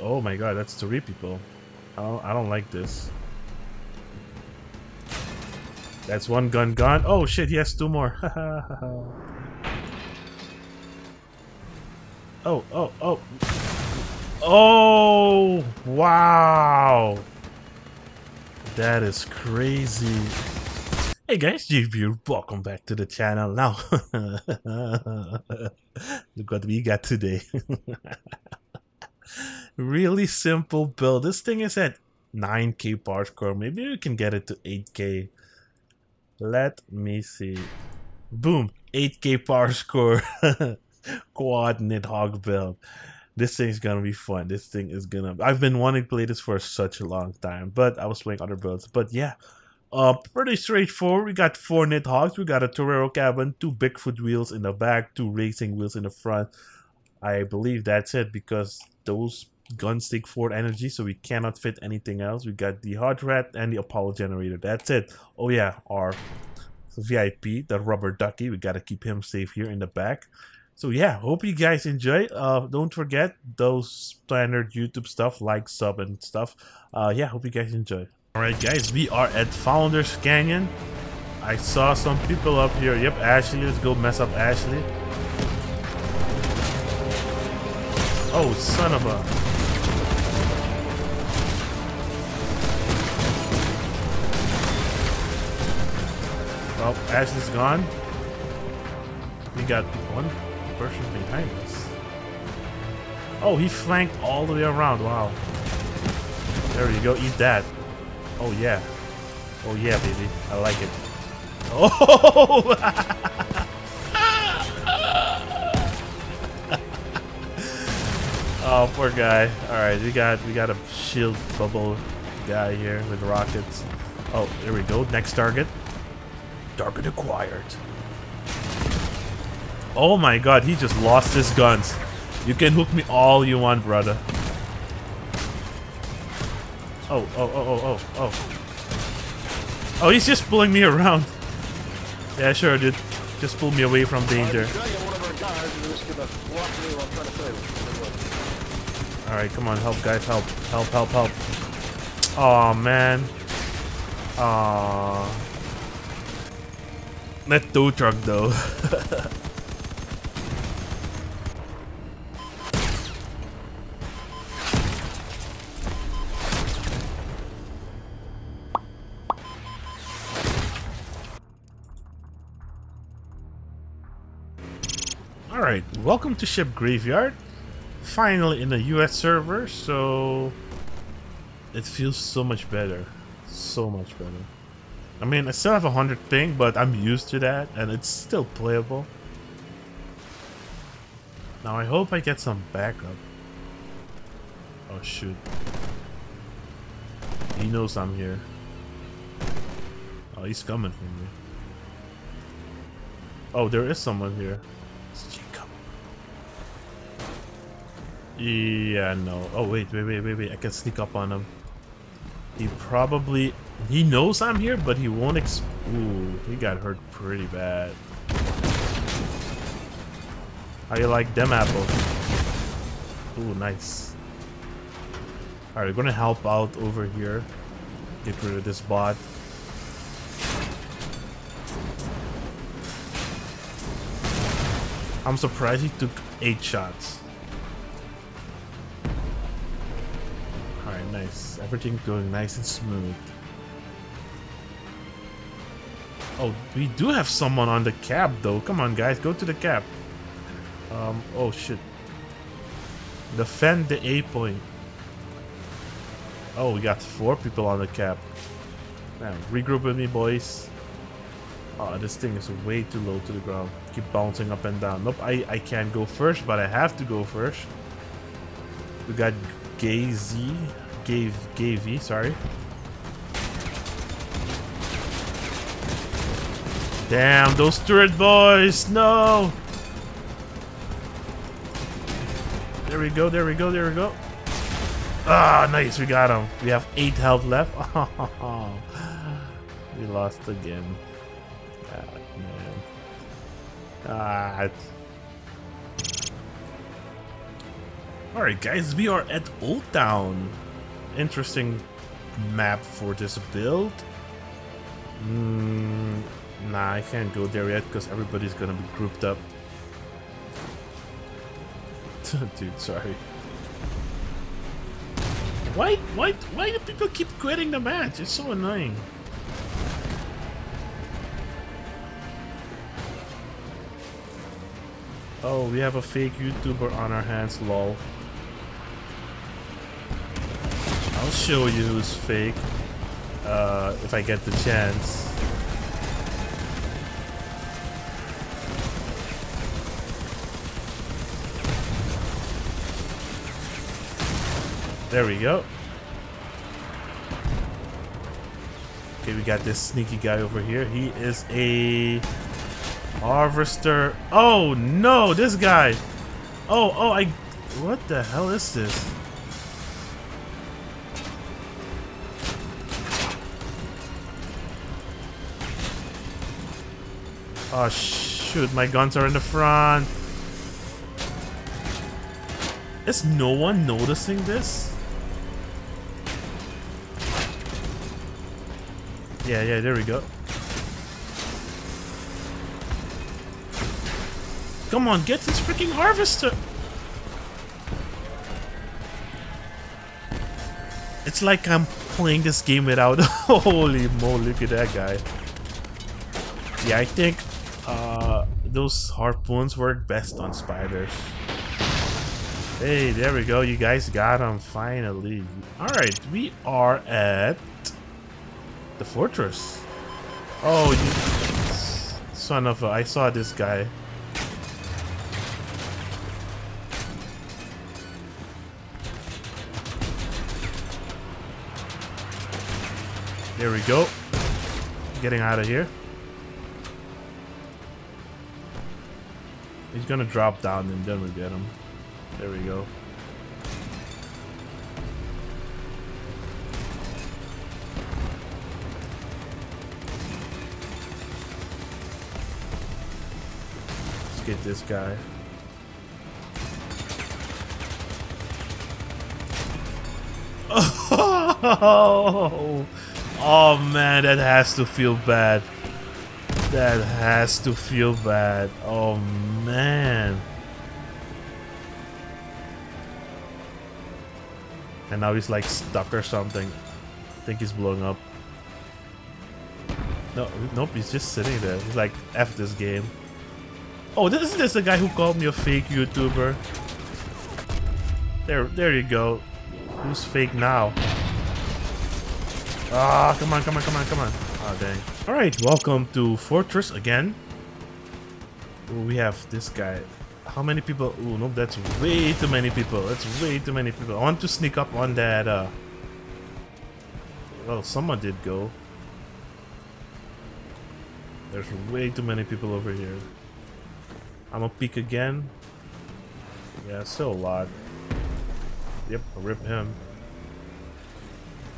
Oh my god, that's three people. I don't, I don't like this. That's one gun gone. Oh shit, he has two more. oh, oh, oh. Oh, wow. That is crazy. Hey guys, GView, welcome back to the channel. Now, look what we got today. really simple build. This thing is at 9k power score. Maybe we can get it to 8k. Let me see. Boom, 8k power score. Quad Nidhogg build. This thing's gonna be fun. This thing is gonna. I've been wanting to play this for such a long time, but I was playing other builds. But yeah, uh, pretty straightforward. We got four Nidhoggs. We got a Torero cabin, two Bigfoot wheels in the back, two racing wheels in the front. I believe that's it because those guns take four energy, so we cannot fit anything else. We got the Hot Rat and the Apollo generator. That's it. Oh yeah, our VIP, the rubber ducky. We gotta keep him safe here in the back. So yeah, hope you guys enjoy. Uh, don't forget those standard YouTube stuff like sub and stuff. Uh, yeah, hope you guys enjoy. Alright guys, we are at Founders Canyon. I saw some people up here. Yep, Ashley. Let's go mess up Ashley. Oh, son of a... Well, Ashley's gone. We got one person behind us. Oh, he flanked all the way around. Wow. There you go. Eat that. Oh, yeah. Oh, yeah, baby. I like it. Oh! oh, poor guy. Alright, we got we got a shield bubble guy here with rockets. Oh, there we go. Next target. Target acquired. Oh my god, he just lost his guns. You can hook me all you want, brother. Oh, oh, oh, oh, oh, oh. Oh, he's just pulling me around. Yeah, sure, dude. Just pull me away from danger. Alright, come on, help, guys, help. Help, help, help. Oh man. Aww. That tow truck, though. Alright, welcome to Ship Graveyard. Finally in the US server, so it feels so much better. So much better. I mean, I still have a 100 ping, but I'm used to that, and it's still playable. Now I hope I get some backup. Oh shoot. He knows I'm here. Oh, he's coming for me. Oh, there is someone here. Yeah, no. Oh, wait, wait, wait, wait, wait. I can sneak up on him. He probably... He knows I'm here, but he won't ex... Ooh, he got hurt pretty bad. How you like them apples? Ooh, nice. Alright, we're gonna help out over here. Get rid of this bot. I'm surprised he took 8 shots. Alright, nice. Everything's going nice and smooth. Oh, we do have someone on the cab though. Come on guys, go to the cab. Um, oh shit. Defend the A point. Oh, we got four people on the cab. Man, regroup with me boys. Oh, this thing is way too low to the ground. Keep bouncing up and down. Nope, I, I can't go first, but I have to go first. We got Gazy gave Gavey, sorry. Damn, those turret boys! No! There we go, there we go, there we go. Ah, nice, we got him. We have 8 health left. we lost again. God, man. Ah, Alright guys, we are at Old Town. Interesting map for this build. Mm, nah, I can't go there yet because everybody's gonna be grouped up. Dude, sorry. Why, why, why do people keep quitting the match? It's so annoying. Oh, we have a fake YouTuber on our hands, lol. I'll show you who's fake uh, if I get the chance. There we go. Okay, we got this sneaky guy over here. He is a harvester. Oh no, this guy. Oh, oh, I. What the hell is this? Oh shoot, my guns are in the front. Is no one noticing this? Yeah, yeah, there we go. Come on, get this freaking harvester! It's like I'm playing this game without... Holy moly, look at that guy. Yeah, I think uh, those harpoons work best on spiders. Hey, there we go. You guys got them finally. Alright, we are at the fortress. Oh, you son of a... I saw this guy. There we go. Getting out of here. He's gonna drop down and then we get him. There we go. Get this guy. Oh, oh man, that has to feel bad. That has to feel bad. Oh man. And now he's like stuck or something. I think he's blowing up. No, nope, he's just sitting there. He's like, F this game. Oh, this is this the guy who called me a fake YouTuber? There, there you go. Who's fake now? Ah, come on, come on, come on, come on. Oh, dang. Alright, welcome to Fortress again. Ooh, we have this guy. How many people? Oh no, that's way too many people. That's way too many people. I want to sneak up on that, uh... Well, someone did go. There's way too many people over here. I'm gonna peek again. Yeah, still a lot. Yep, I'll rip him.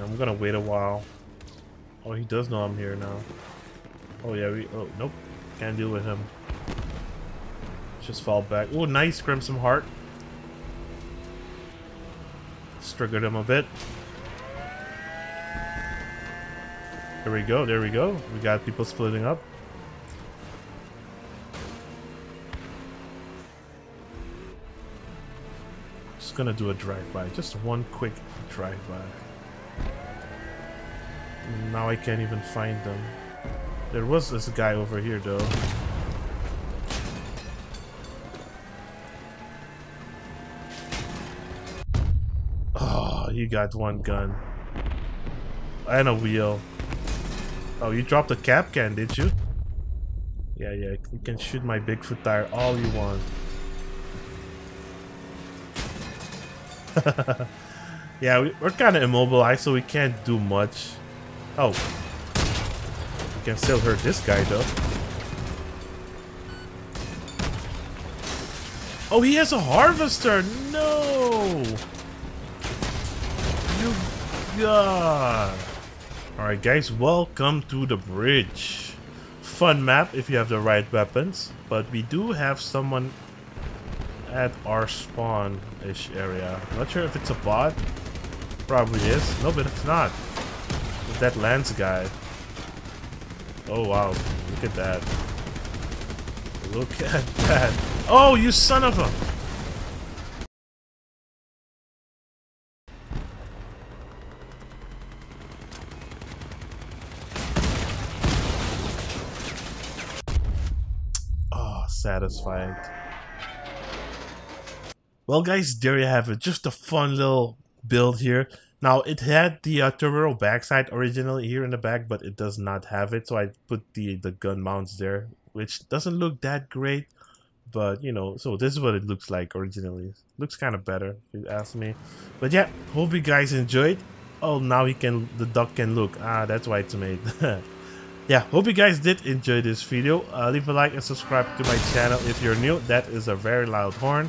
I'm gonna wait a while. Oh, he does know I'm here now. Oh yeah, we. Oh nope, can't deal with him. Just fall back. Oh, nice Crimson Heart. Struggled him a bit. There we go, there we go. We got people splitting up. Just gonna do a drive-by. Just one quick drive-by. Now I can't even find them. There was this guy over here though. Ah, oh, you got one gun. And a wheel. Oh, you dropped a Kapkan, did you? Yeah, yeah, you can shoot my Bigfoot tire all you want. yeah, we, are kind of immobilized, so we can't do much. Oh. We can still hurt this guy, though. Oh, he has a harvester! No! You god! Alright guys, welcome to the bridge. Fun map if you have the right weapons, but we do have someone at our spawn-ish area. Not sure if it's a bot. Probably is. No, but it's not. That lens guy. Oh wow, look at that. Look at that. Oh, you son of a... Ah, oh, satisfied. Well guys, there you have it. Just a fun little build here. Now, it had the uh, turbo backside originally here in the back, but it does not have it. So I put the, the gun mounts there, which doesn't look that great. But, you know, so this is what it looks like originally. Looks kind of better, if you ask me. But yeah, hope you guys enjoyed. Oh, now he can, the duck can look. Ah, that's why it's made. yeah, hope you guys did enjoy this video. Uh, leave a like and subscribe to my channel if you're new. That is a very loud horn.